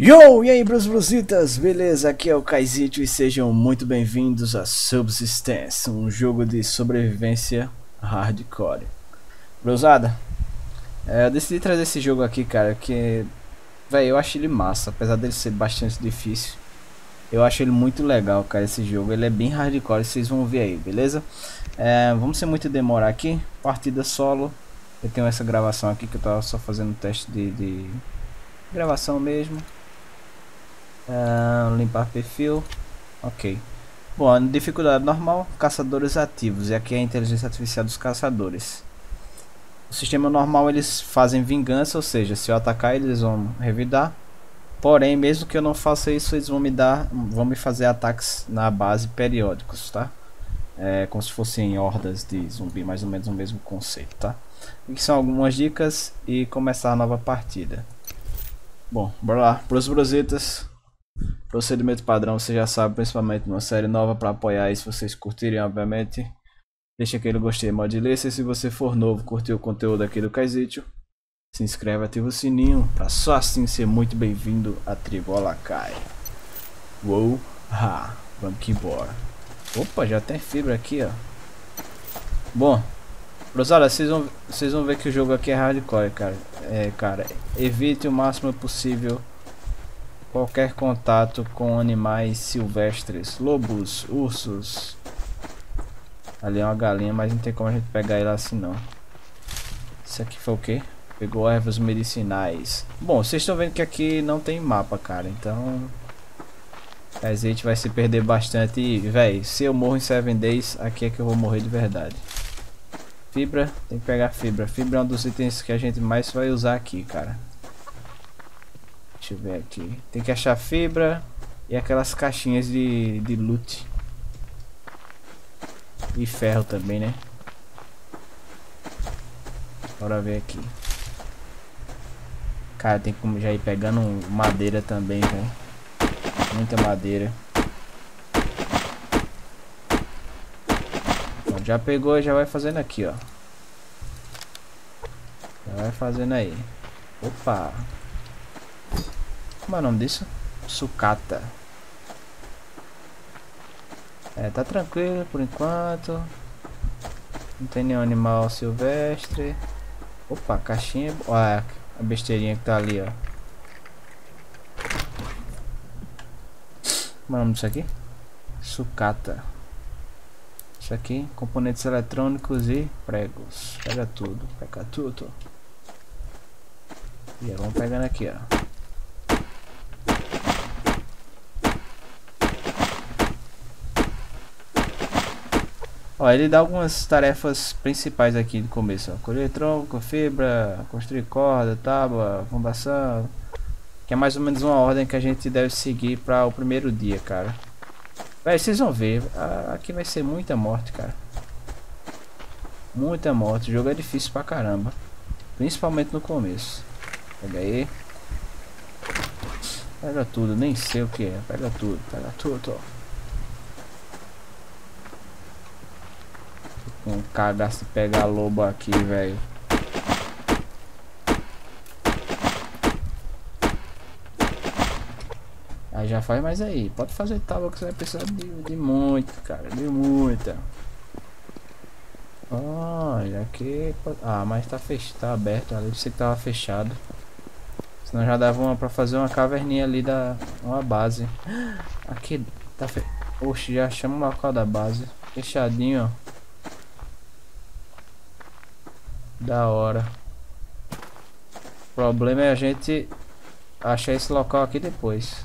Yo, e aí, Bros Brositas, beleza? Aqui é o Kaizito e sejam muito bem-vindos a Subsistence, um jogo de sobrevivência hardcore. Brosada, é, eu decidi trazer esse jogo aqui, cara, que, velho, eu acho ele massa, apesar dele ser bastante difícil. Eu acho ele muito legal, cara, esse jogo, ele é bem hardcore, vocês vão ver aí, beleza? É, vamos sem muito demorar aqui, partida solo. Eu tenho essa gravação aqui que eu tava só fazendo teste de, de gravação mesmo. Uh, limpar perfil. Ok. Bom, dificuldade normal, caçadores ativos. E aqui é a inteligência artificial dos caçadores. O sistema normal eles fazem vingança, ou seja, se eu atacar eles vão revidar. Porém, mesmo que eu não faça isso, eles vão me dar, vão me fazer ataques na base periódicos, tá? É como se fossem hordas de zumbi, mais ou menos o mesmo conceito, tá? Aqui são algumas dicas e começar a nova partida. Bom, bora lá, pros brosetas. Procedimento padrão, você já sabe, principalmente numa série nova para apoiar aí, se vocês curtirem, obviamente. Deixa aquele gostei, mod ler. Se você for novo, curtiu o conteúdo aqui do Kaizitio, se inscreve, ativa o sininho, para só assim ser muito bem-vindo à tribo Alakai. Uou, ha, vamos que embora. Opa, já tem fibra aqui, ó. Bom, Rosada, vocês vão, vão ver que o jogo aqui é hardcore, cara. É, cara, evite o máximo possível qualquer contato com animais silvestres, lobos, ursos. Ali é uma galinha, mas não tem como a gente pegar ele assim não. Isso aqui foi o que? Pegou ervas medicinais. Bom, vocês estão vendo que aqui não tem mapa, cara. Então... A gente vai se perder bastante. E, véi, se eu morro em 7 days, aqui é que eu vou morrer de verdade. Fibra, tem que pegar fibra. Fibra é um dos itens que a gente mais vai usar aqui, cara. Eu ver aqui. Tem que achar fibra e aquelas caixinhas de, de loot. E ferro também, né? Bora ver aqui. Cara, tem como já ir pegando madeira também, velho. Muita madeira. já pegou e já vai fazendo aqui, ó. Já vai fazendo aí. Opa. Como é o nome disso? Sucata. É, tá tranquilo por enquanto. Não tem nenhum animal silvestre. Opa, caixinha. Olha a besteirinha que tá ali, ó. Como é o nome disso aqui? Sucata. Isso aqui, componentes eletrônicos e pregos. Pega tudo, pega tudo. E vamos pegando aqui, ó. Ó, ele dá algumas tarefas principais aqui no começo, ó. Colher tronco, fibra, construir corda, tábua, fundação. Que é mais ou menos uma ordem que a gente deve seguir para o primeiro dia, cara. Véi, vocês vão ver, aqui vai ser muita morte, cara. Muita morte, o jogo é difícil pra caramba. Principalmente no começo. Pega aí. Pega tudo, nem sei o que é. Pega tudo, pega tudo, ó. Um cagaço pegar lobo aqui, velho. Aí já faz mais aí. Pode fazer tábua que você vai precisar de, de muito, cara. De muita. Olha aqui. Ah, mas tá fechado, tá aberto ali. Você que tava fechado. Senão já dava uma pra fazer uma caverninha ali da. Uma base. Aqui tá fe... Oxe, já chama o local da base. Fechadinho, ó. Da hora. O problema é a gente achar esse local aqui depois.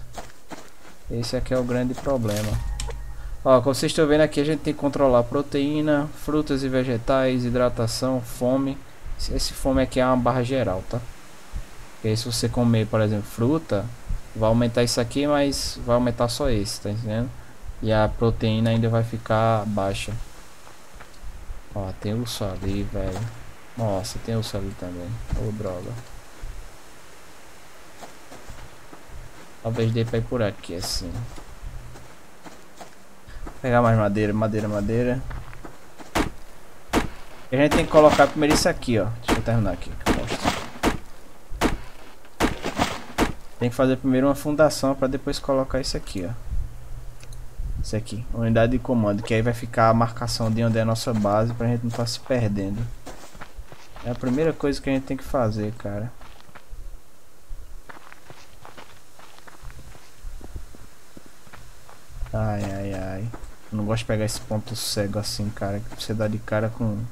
Esse aqui é o grande problema. Ó, como vocês estão vendo aqui, a gente tem que controlar proteína, frutas e vegetais, hidratação, fome. Esse fome aqui é uma barra geral, tá? Porque se você comer, por exemplo, fruta, vai aumentar isso aqui, mas vai aumentar só esse, tá entendendo? E a proteína ainda vai ficar baixa. Ó, tem urso ali, velho. Nossa, tem urso ali também. Ô, oh, droga. Talvez dê pra ir por aqui, assim. Pegar mais madeira, madeira, madeira. a gente tem que colocar primeiro isso aqui, ó. Deixa eu terminar aqui, que eu mostro. Tem que fazer primeiro uma fundação para depois colocar isso aqui, ó. Isso aqui, unidade de comando, que aí vai ficar a marcação de onde é a nossa base pra gente não estar tá se perdendo. É a primeira coisa que a gente tem que fazer, cara. Ai, ai, ai. não gosto de pegar esse ponto cego assim, cara. Que você dá de cara com,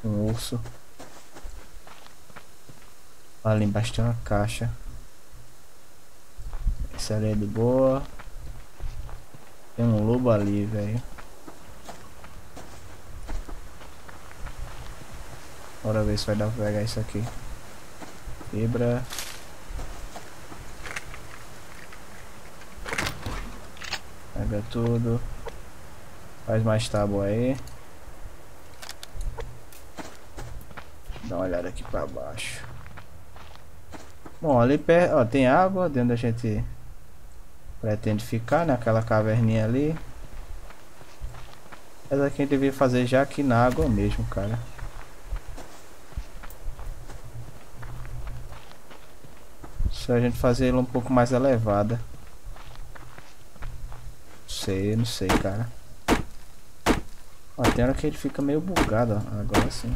com um urso. Ali embaixo tem uma caixa. Essa ali é de boa. Tem um lobo ali, velho. Bora ver se vai dar pra pegar isso aqui. Fibra. Pega tudo. Faz mais tábua aí. Dá uma olhada aqui pra baixo. Bom, ali perto, ó, tem água dentro da gente pretende ficar naquela caverninha ali. Essa aqui a gente devia fazer já aqui na água mesmo, cara. Só a gente fazer ela um pouco mais elevada. Não sei, não sei, cara. Ó, tem hora que ele fica meio bugado, ó. agora sim.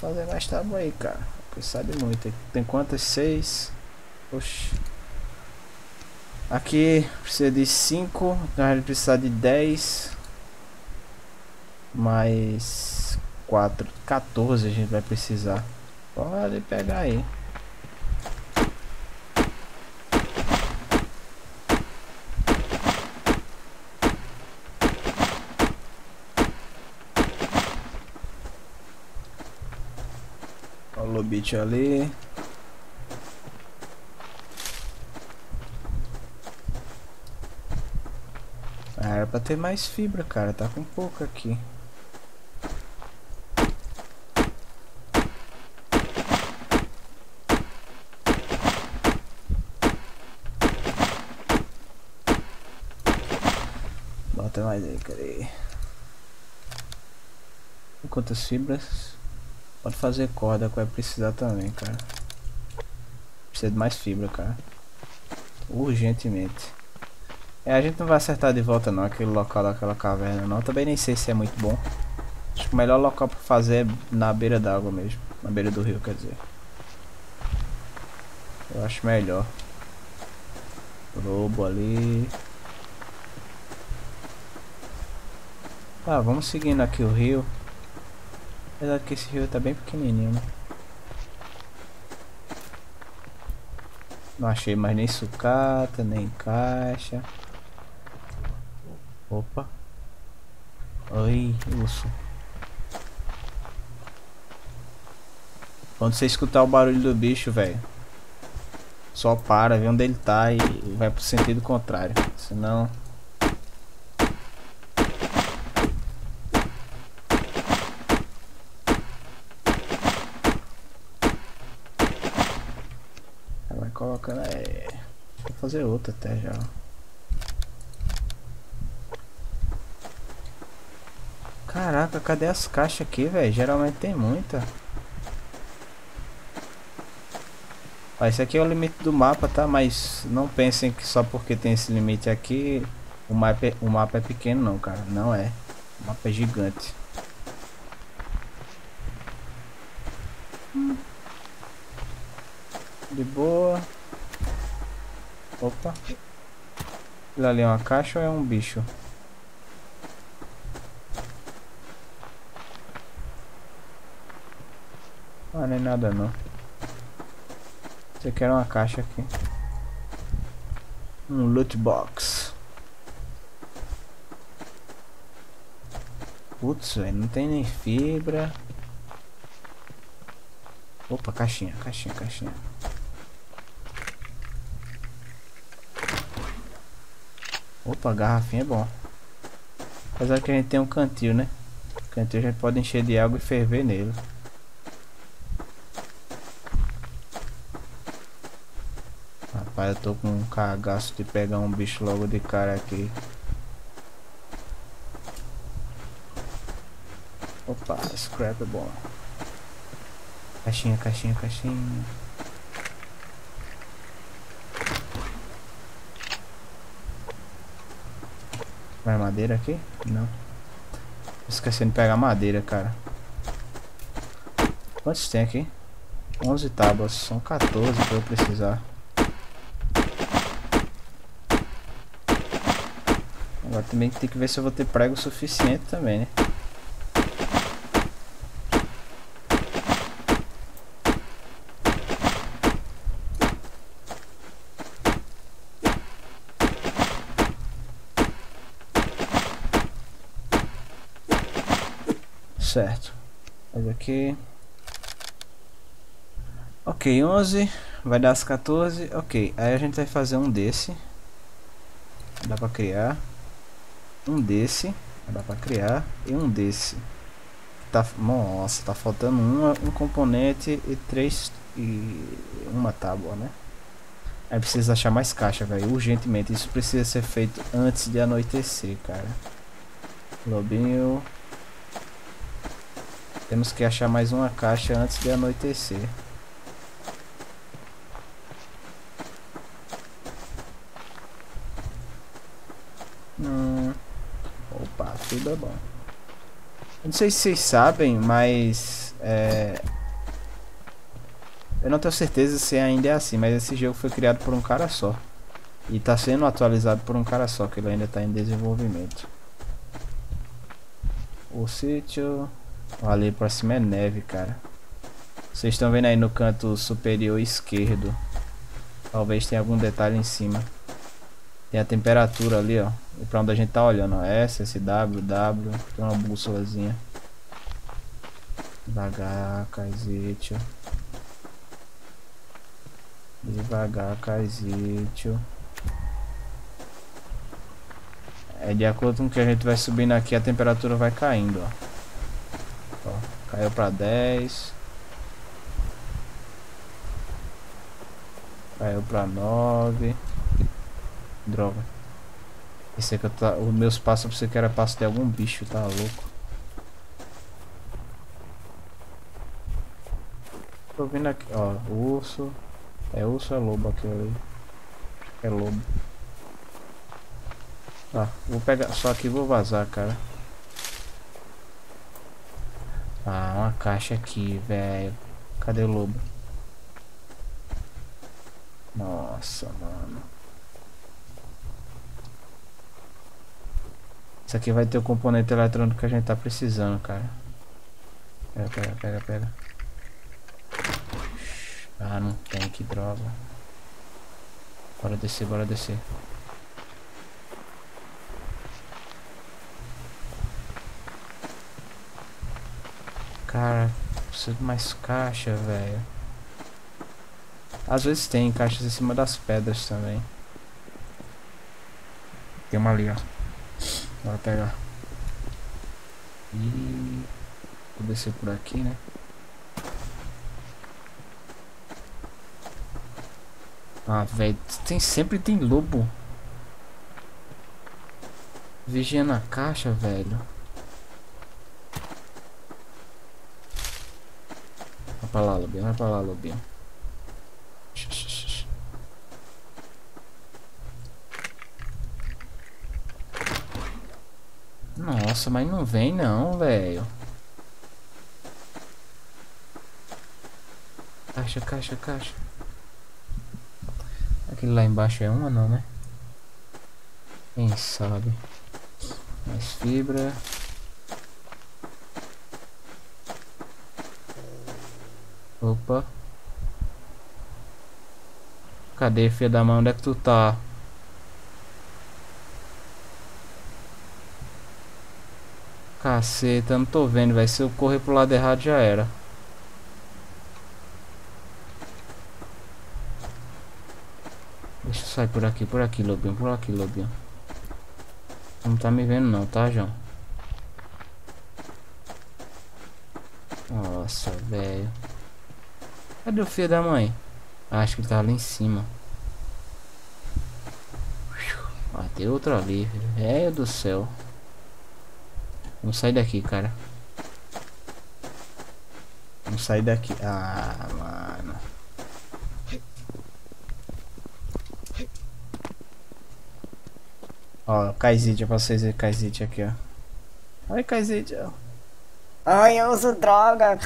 fazer mais tábua aí, cara. Precisar de muito. Tem quantas? Seis. Oxi. Aqui precisa de 5. Então a gente precisa de 10. Mais 4. 14 a gente vai precisar. Pode pegar aí. Lobit ali. Ah, era pra ter mais fibra, cara. Tá com pouco aqui. Bota mais aí, cadê? Quantas fibras? Pode fazer corda que vai precisar também, cara. Precisa de mais fibra, cara. Urgentemente. É, a gente não vai acertar de volta não, aquele local daquela caverna não. Também nem sei se é muito bom. Acho que o melhor local pra fazer é na beira d'água mesmo. Na beira do rio, quer dizer. Eu acho melhor. Lobo ali. Tá, vamos seguindo aqui o rio. Apesar que esse rio tá bem pequenininho, né? Não achei mais nem sucata, nem caixa. Opa. Oi, urso. Quando você escutar o barulho do bicho, velho. Só para, vê onde ele tá e vai pro sentido contrário. Senão colocando. É. Vou fazer outra até já. Caraca, cadê as caixas aqui, velho? Geralmente tem muita. Ó, esse aqui é o limite do mapa, tá? Mas não pensem que só porque tem esse limite aqui o mapa, é, o mapa é pequeno não, cara. Não é. O mapa é gigante. De boa. Opa. Aquilo ali é uma caixa ou é um bicho? Ah, nem nada não. Você quer uma caixa aqui. Um loot box. Putz, velho, não tem nem fibra. Opa, caixinha, caixinha, caixinha. Opa, garrafinha é bom. Apesar que a gente tem um cantil, né? O cantil a gente pode encher de água e ferver nele. Rapaz, eu tô com um cagaço de pegar um bicho logo de cara aqui. Opa, scrap é bom. Caixinha, caixinha, caixinha. Vai madeira aqui? Não. Esquecendo de pegar madeira, cara. Quantos tem aqui? 11 tábuas. São 14 pra eu precisar. Agora também tem que ver se eu vou ter prego suficiente também, né? Certo. Olha aqui. Ok, 11. Vai dar as 14. Ok, aí a gente vai fazer um desse. Dá pra criar. Um desse. Dá pra criar. E um desse. Tá, nossa, tá faltando uma, um componente e três... E uma tábua, né? Aí precisa achar mais caixa, velho. Urgentemente. Isso precisa ser feito antes de anoitecer, cara. Lobinho... Temos que achar mais uma caixa antes de anoitecer. Hum. Opa, tudo é bom. Não sei se vocês sabem, mas... É... Eu não tenho certeza se ainda é assim, mas esse jogo foi criado por um cara só. E está sendo atualizado por um cara só, que ele ainda está em desenvolvimento. O sítio... Ali pra cima é neve, cara. Vocês estão vendo aí no canto superior esquerdo. Talvez tenha algum detalhe em cima. Tem a temperatura ali, ó. E pra onde a gente tá olhando, ó. S, S, W, W. Tem uma bússolazinha. Devagar, caizete. Devagar, caizete. É de acordo com que a gente vai subindo aqui, a temperatura vai caindo, ó. Caiu pra 10. Caiu pra 9. Droga. Esse aqui tá. Os meus passos eu pensei que era passo de algum bicho, tá louco. Tô vendo aqui, ó, urso. É urso ou é lobo aquilo ali? É lobo. Tá, vou pegar. Só aqui vou vazar, cara. Ah, uma caixa aqui, velho. Cadê o lobo? Nossa, mano. Isso aqui vai ter o componente eletrônico que a gente tá precisando, cara. Pega, pega, pega, pega. Ah, não tem, que droga. Bora descer, bora descer. Cara, preciso de mais caixa, velho. Às vezes tem caixas em cima das pedras também. Tem uma ali, ó. Bora pegar. E vou descer por aqui, né? Ah, velho, tem sempre tem lobo. Vigiando a caixa, velho. Pra lá, Lobinho. Vai pra lá, Lobinho. Nossa, mas não vem não, velho. Caixa, caixa, caixa. Aquele lá embaixo é uma não, né? Quem sabe? Mais fibra. Opa. Cadê, filha da mãe? Onde é que tu tá? Caceta, não tô vendo, vai Se eu correr pro lado errado já era. Deixa eu sair por aqui, por aqui, Lobinho, por aqui, Lobinho. Não tá me vendo não, tá, João? Nossa, velho. Cadê o filho da mãe? Acho que ele tá lá em cima. Ah, tem outro ali. Velho do céu. Vamos sair daqui, cara. Vamos sair daqui. Ah, mano. Ó, Kaizidia pra vocês verem Kaizidia aqui, ó. Olha Kaizidia. Ai, eu uso droga.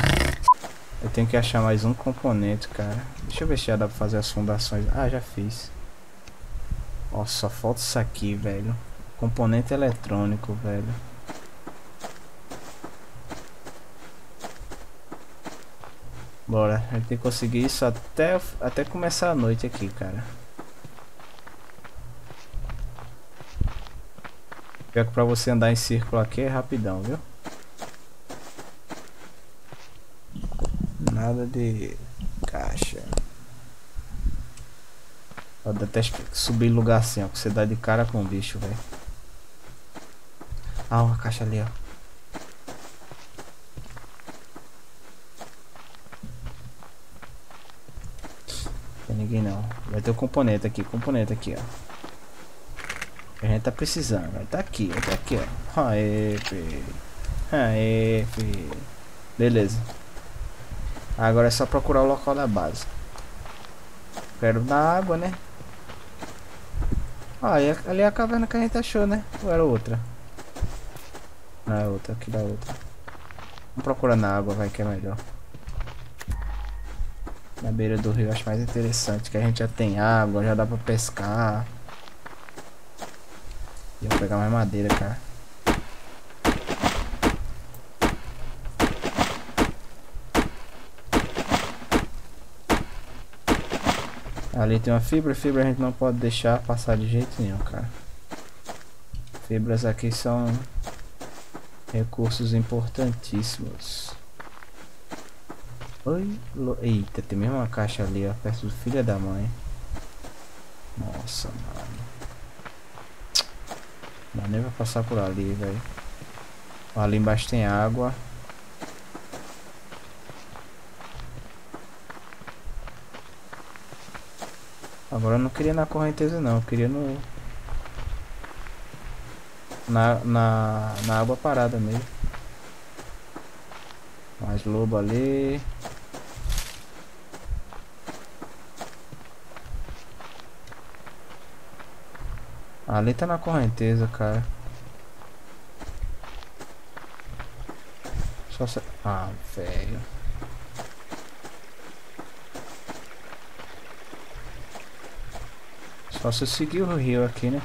Eu tenho que achar mais um componente, cara. Deixa eu ver se já dá pra fazer as fundações. Ah, já fiz. Ó, só falta isso aqui, velho. Componente eletrônico, velho. Bora, a gente tem que conseguir isso até, até começar a noite aqui, cara. Pior que pra você andar em círculo aqui é rapidão, viu? Nada de caixa. Eu detesto subir lugar assim, ó. Que você dá de cara com o bicho, velho. Ah, uma caixa ali, ó. Tem ninguém não. Vai ter o um componente aqui, componente aqui, ó. A gente tá precisando, vai tá aqui, tá aqui, ó. Aê, filho. Aê, filho. Beleza. Agora é só procurar o local da base. Quero dar água, né? Ah, ali é a caverna que a gente achou, né? Ou era outra? Não, é outra, aqui da outra. Vamos procurar na água, vai que é melhor. Na beira do rio acho mais interessante, que a gente já tem água, já dá pra pescar. E vou pegar mais madeira, cara. Ali tem uma fibra, fibra a gente não pode deixar passar de jeito nenhum, cara. Fibras aqui são recursos importantíssimos. Oi, eita, tem mesmo uma caixa ali, ó, perto do filho da mãe. Nossa, mano. Não dá nem pra passar por ali, velho. Ali embaixo tem água. Agora eu não queria na correnteza não, eu queria no... Na, na, na água parada mesmo. Mais lobo ali. Ali tá na correnteza, cara. Só se... Ah, velho. Eu seguir o rio aqui, né?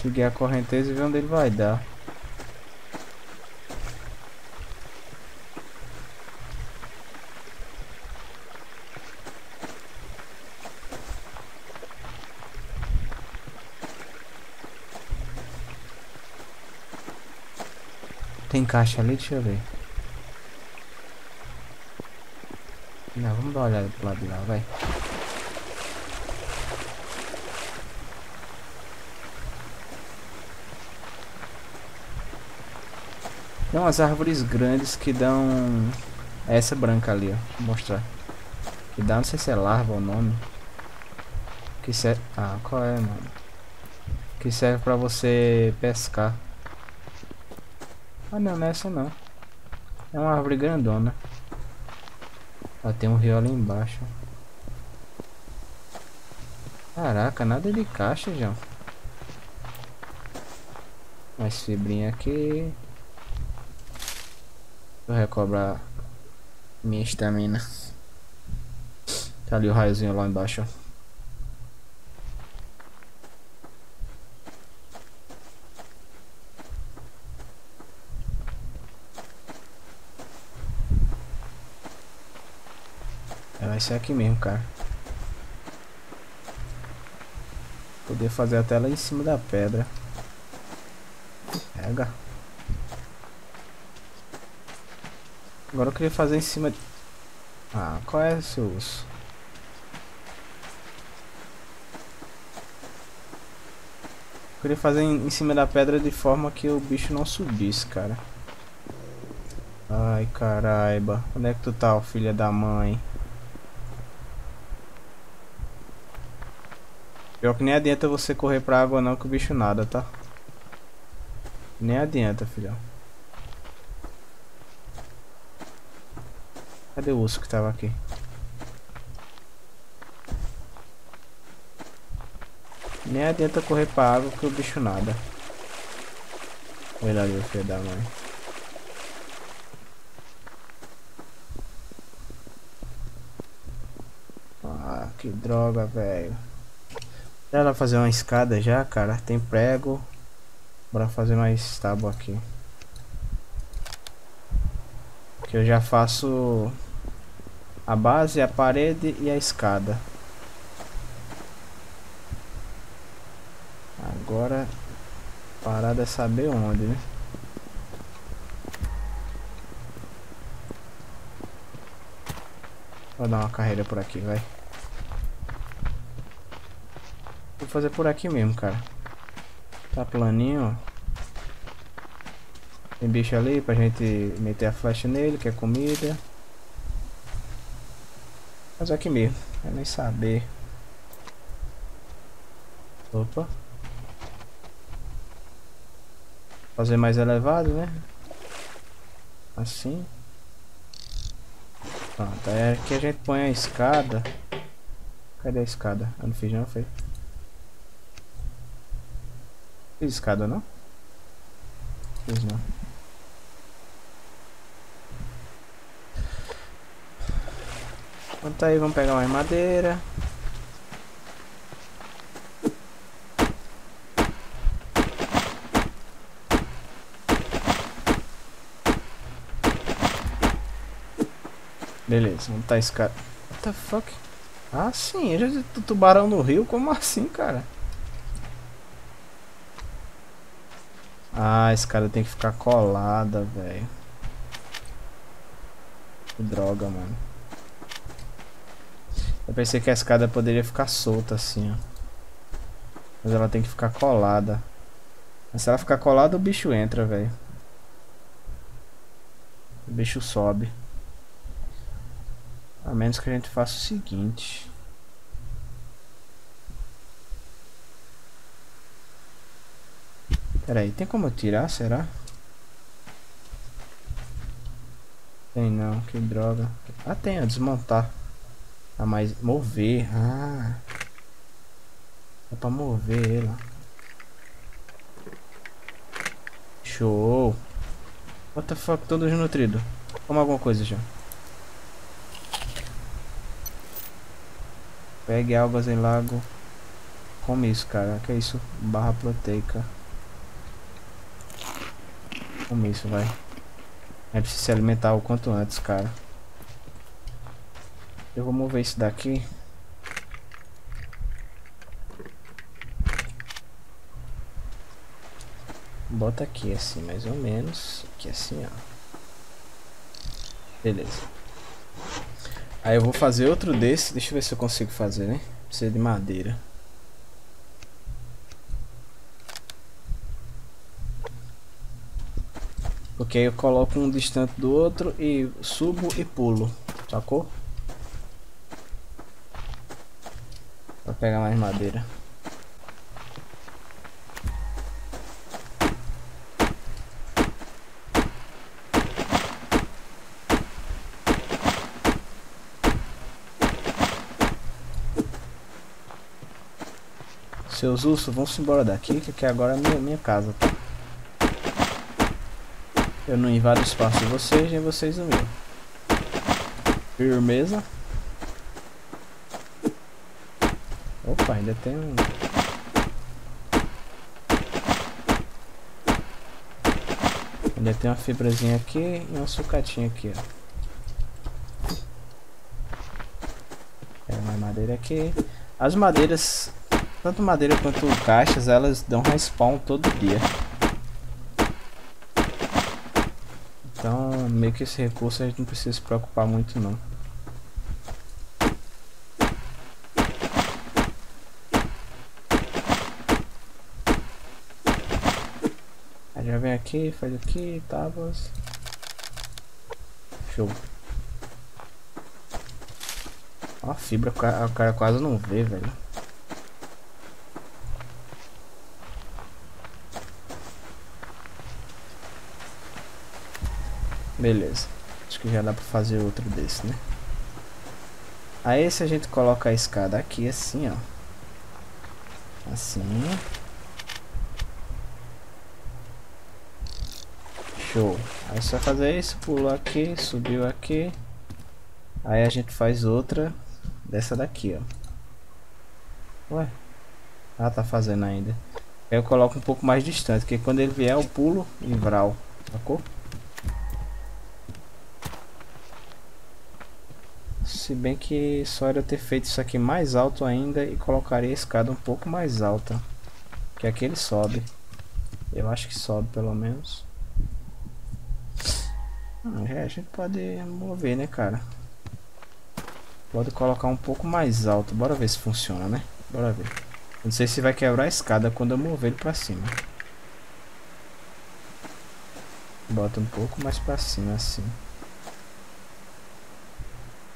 Seguir a correnteza e ver onde ele vai dar. Tem caixa ali? Deixa eu ver. Não, vamos dar uma olhada pro lado de lá, vai. Tem umas árvores grandes que dão... Essa branca ali, ó. Vou mostrar. Que dá, não sei se é larva o nome. Que serve... Ah, qual é, mano? Que serve pra você pescar. Ah não, não é essa não. É uma árvore grandona. Ó, tem um rio ali embaixo. Caraca, nada de caixa, João. Mais fibrinha aqui. Vou recobrar minha estamina. Tá ali o raiozinho lá embaixo, ó. Vai ser aqui mesmo, cara. Poder fazer a tela em cima da pedra. Pega. Agora eu queria fazer em cima de... Ah, qual é o seu uso? Eu queria fazer em, em cima da pedra de forma que o bicho não subisse, cara. Ai, caraiba. Onde é que tu tá, filha da mãe? Pior que nem adianta você correr pra água não que o bicho nada, tá? Nem adianta, filhão. Cadê o urso que tava aqui? Nem adianta correr pra água que o bicho nada. Olha ali o filho da mãe. Ah, que droga, velho. Dá pra fazer uma escada já, cara. Tem prego. Bora fazer mais tábua aqui. Que eu já faço a base, a parede e a escada. Agora, parada é saber onde, né? Vou dar uma carreira por aqui, vai. Vou fazer por aqui mesmo, cara. Tá planinho, ó. Tem bicho ali pra gente meter a flecha nele, que é comida. Mas aqui mesmo, é nem saber. Opa. Fazer mais elevado, né? Assim. Pronto, aí aqui a gente põe a escada. Cadê a escada? Eu não fiz não, foi? Fiz escada não? Fiz não. Enquanto aí, vamos pegar mais madeira. Beleza, vamos tá esse cara. What the fuck? Ah, sim, eu já vi tubarão no rio? Como assim, cara? Ah, esse cara tem que ficar colada, velho. Que droga, mano. Pensei que a escada poderia ficar solta assim, ó. Mas ela tem que ficar colada. Mas se ela ficar colada, o bicho entra, velho. O bicho sobe. A menos que a gente faça o seguinte. Pera aí, tem como eu tirar, será? Tem não, que droga. Ah, tem, a desmontar. Ah, mas mover. Ah. É pra mover ela. Show. What the fuck, todo desnutrido. Toma alguma coisa já. Pegue algas em lago. Come isso, cara. Que é isso? Barra proteica. Come isso, vai. É preciso se alimentar o quanto antes, cara. Eu vou mover isso daqui. Bota aqui assim, mais ou menos. Aqui assim, ó. Beleza. Aí eu vou fazer outro desse. Deixa eu ver se eu consigo fazer, né? Precisa de madeira. Porque aí eu coloco um distante do outro e subo e pulo. Sacou? Vou pegar mais madeira. Seus ursos, vão-se embora daqui, que aqui agora é minha, minha casa, tá? Eu não invado o espaço de vocês, nem vocês o meu. Firmeza. Opa, ainda tem um... Ainda tem uma fibrazinha aqui e uma sucatinha aqui, ó. Pega mais madeira aqui. As madeiras, tanto madeira quanto caixas, elas dão respawn todo dia. Então, meio que esse recurso a gente não precisa se preocupar muito não. Já vem aqui, faz aqui, tábuas. Show. Ó, a fibra, o cara, quase não vê, velho. Beleza. Acho que já dá pra fazer outro desse, né? Aí se a gente coloca a escada aqui assim, ó. Assim. Show. Aí só fazer isso, pulou aqui, subiu aqui. Aí a gente faz outra dessa daqui, ó. Ué. Ah, tá fazendo ainda. Aí eu coloco um pouco mais distante, porque quando ele vier eu pulo e vral. Sacou? Se bem que só era ter feito isso aqui mais alto ainda e colocaria a escada um pouco mais alta. Que aqui ele sobe. Eu acho que sobe pelo menos. É, a gente pode mover, né, cara? Pode colocar um pouco mais alto. Bora ver se funciona, né? Bora ver. Não sei se vai quebrar a escada quando eu mover ele pra cima. Bota um pouco mais pra cima, assim.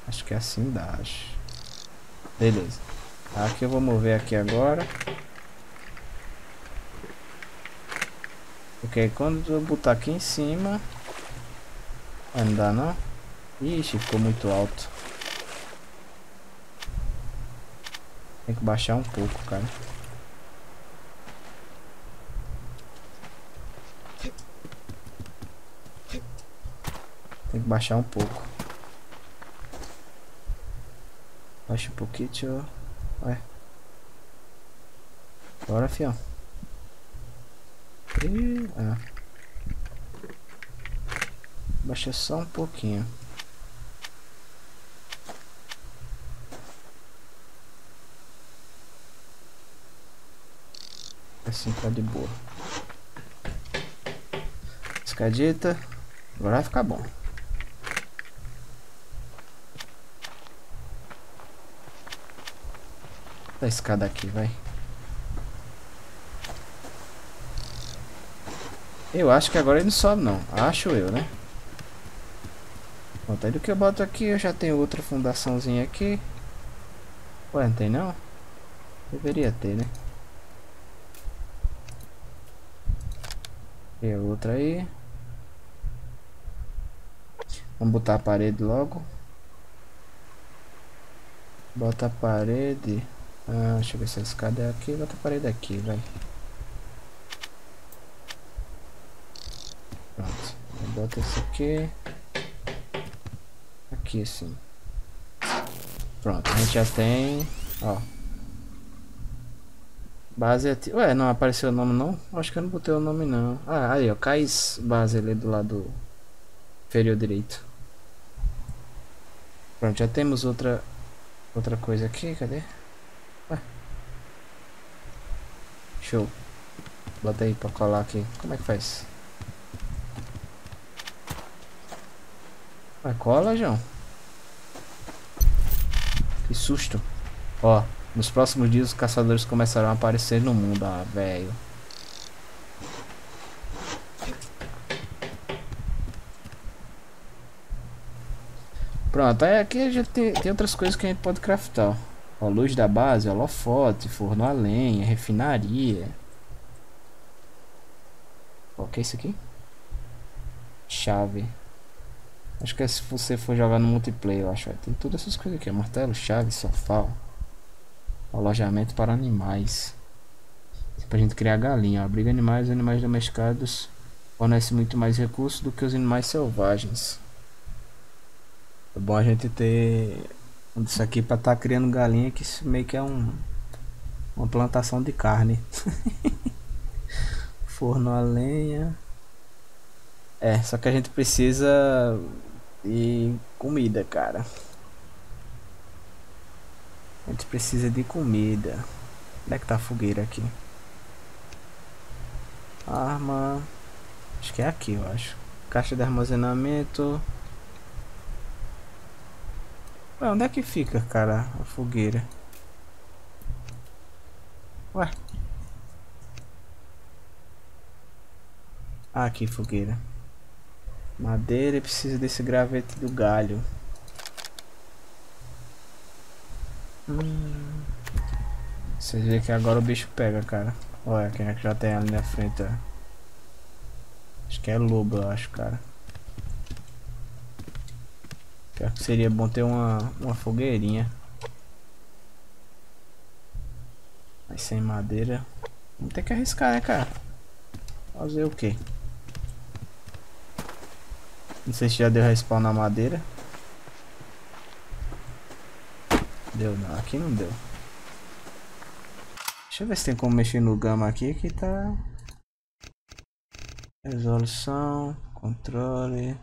Acho que assim dá, acho. Beleza. Aqui eu vou mover aqui agora. Porque quando eu botar aqui em cima... Dá não? Ixi, ficou muito alto. Tem que baixar um pouco, cara. Tem que baixar um pouco. Baixa um pouquinho. Ué. Bora, fião. E... Ah. Baixa só um pouquinho. Assim tá de boa. Escadita. Agora vai ficar bom. Da escada aqui, vai. Eu acho que agora ele não sobe não. Acho eu, né? Pronto, aí do que eu boto aqui, eu já tenho outra fundaçãozinha aqui. Ué, não tem não? Deveria ter, né? E a outra aí. Vamos botar a parede logo. Bota a parede. Ah, deixa eu ver se a escada é aqui. Bota a parede aqui, vai. Pronto. Bota esse aqui. Aqui assim. Pronto, a gente já tem. Ó. Base ativa. Ué, não apareceu o nome não? Acho que eu não botei o nome não. Ah, aí ó, Cais base ali do lado inferior direito. Pronto, já temos outra outra coisa aqui, cadê? Ué. Show. Bota aí pra colar aqui. Como é que faz? Vai, cola, João. Que susto. Ó. Nos próximos dias os caçadores começarão a aparecer no mundo, ah, velho. Pronto, aí aqui a gente tem, tem, outras coisas que a gente pode craftar. Ó, luz da base, holofote, forno a lenha, refinaria. Ó, o que é isso aqui? Chave. Acho que é se você for jogar no multiplayer, eu acho. Tem todas essas coisas aqui. Martelo, chave, sofá. Ó. Alojamento para animais. Para a gente criar galinha. Abriga animais, animais domesticados fornece muito mais recursos do que os animais selvagens. É bom a gente ter isso aqui para estar tá criando galinha que isso meio que é um uma plantação de carne. Forno a lenha. É, só que a gente precisa de comida, cara. A gente precisa de comida. Onde é que tá a fogueira aqui? Arma. Acho que é aqui, eu acho. Caixa de armazenamento. Ué, onde é que fica, cara, a fogueira? Ué. Ah, aqui, fogueira. Madeira e precisa desse gravete do galho. Hum. Vocês veem que agora o bicho pega, cara. Olha quem é que já tem ali na frente, ó. Acho que é lobo, eu acho, cara. Pior que seria bom ter uma, uma fogueirinha. Mas sem madeira. Vamos ter que arriscar, né, cara? Fazer o quê? Não sei se já deu respawn na madeira. Deu não, aqui não deu. Deixa eu ver se tem como mexer no gama aqui que tá. Resolução, controle,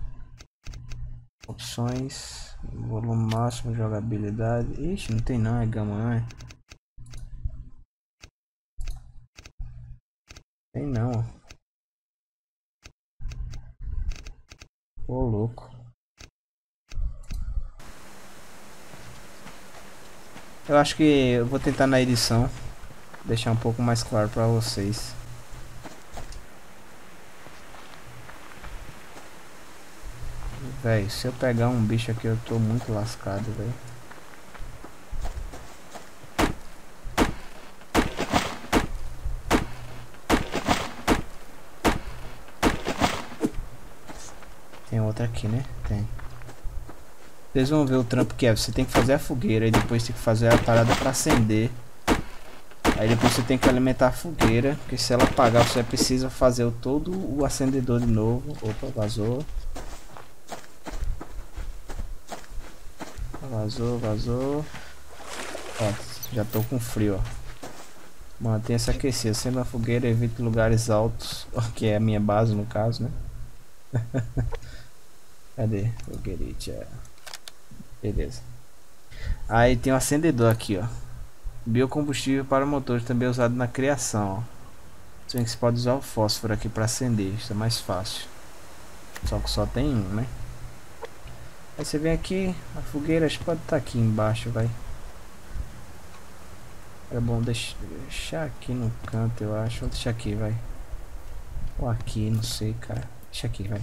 opções, volume máximo, jogabilidade. Ixi, não tem não, é gama não é. Tem não, ó. Ô louco. Eu acho que eu vou tentar na edição deixar um pouco mais claro para vocês. Véi, se eu pegar um bicho aqui eu tô muito lascado, velho. Tem outra aqui, né? Tem. Vocês vão ver o trampo que é. Você tem que fazer a fogueira e depois tem que fazer a parada para acender. Aí depois você tem que alimentar a fogueira, porque se ela apagar você precisa fazer todo o acendedor de novo. Opa, vazou. Vazou, vazou. Ó, já tô com frio, ó. Mantenha-se aquecido. Sendo a fogueira, evite lugares altos, que é a minha base no caso, né? Cadê? Fogueirite, Beleza. Aí tem o um acendedor aqui, ó. Biocombustível para motores também é usado na criação. Ó. Você pode usar o fósforo aqui para acender, isso é mais fácil. Só que só tem um, né? Aí você vem aqui, a fogueira que pode estar tá aqui embaixo, vai. É bom deixar aqui no canto, eu acho. Vou deixar aqui, vai. Ou aqui, não sei, cara. Deixa aqui, vai.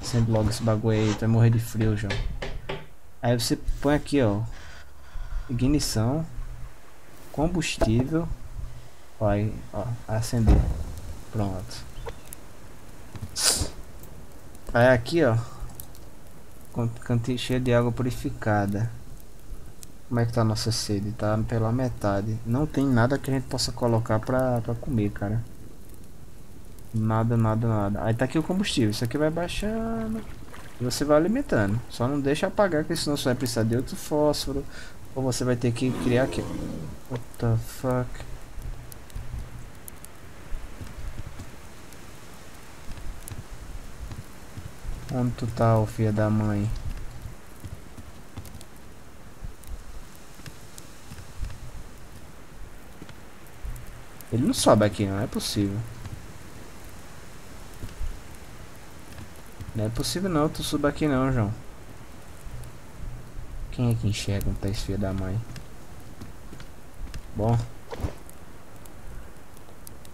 Acende logo esse bagulho aí, tu vai morrer de frio, João. Aí você põe aqui, ó. Ignição. Combustível. Vai, ó, acender. Pronto. Aí aqui, ó. Cantinho cheio de água purificada. Como é que tá a nossa sede? Tá pela metade. Não tem nada que a gente possa colocar pra, pra comer, cara. Nada, nada, nada. Aí tá aqui o combustível. Isso aqui vai baixando. E você vai alimentando. Só não deixa apagar, porque senão você vai precisar de outro fósforo. Ou você vai ter que criar aqui. What the fuck? Onde tu tá, o filho da mãe? Ele não sobe aqui, não é possível. Não é possível não, tu suba aqui não, João. Quem é que enxerga um tá filho da mãe? Bom.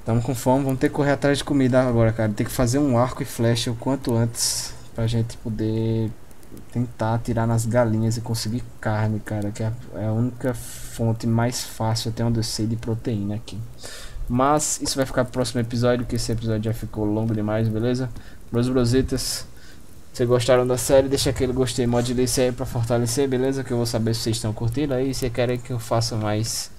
Tamo com fome, vamos ter que correr atrás de comida agora, cara. Tem que fazer um arco e flecha o quanto antes. Pra gente poder tentar tirar nas galinhas e conseguir carne, cara. Que é a única fonte mais fácil até onde eu sei de proteína aqui. Mas isso vai ficar pro próximo episódio, que esse episódio já ficou longo demais, beleza? Meus brosetas, se gostaram da série, deixa aquele gostei, mod desse aí pra fortalecer, beleza? Que eu vou saber se vocês estão curtindo aí, se querem que eu faça mais,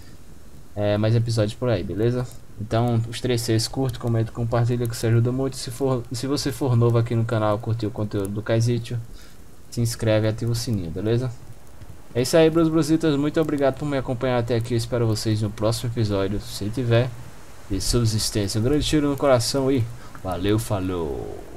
é, mais episódios por aí, beleza? Então, os três seis curte, comenta, compartilha que isso ajuda muito. Se, for, se você for novo aqui no canal, curtiu o conteúdo do Kaizitio, se inscreve e ativa o sininho, beleza? É isso aí, bros, brositas. Muito obrigado por me acompanhar até aqui. Eu espero vocês no próximo episódio, se tiver, de subsistência. Um grande tiro no coração e valeu, falou!